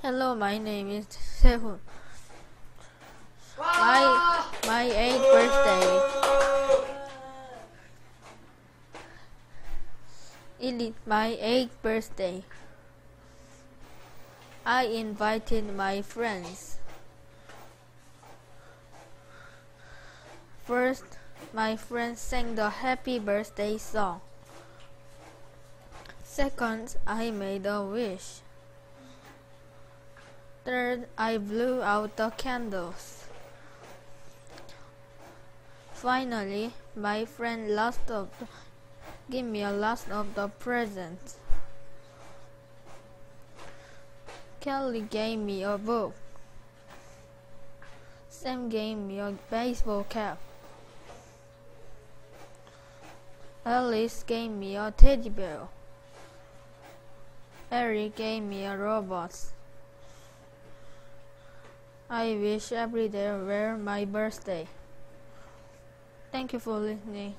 Hello, my name is Sehun. My my eighth birthday. It is my eighth birthday. I invited my friends. First, my friends sang the happy birthday song. Second, I made a wish. Third, I blew out the candles. Finally, my friend last of the, give me a last of the presents. Kelly gave me a book. Sam gave me a baseball cap. Alice gave me a teddy bear. Eric gave me a robot. I wish every day were my birthday. Thank you for listening.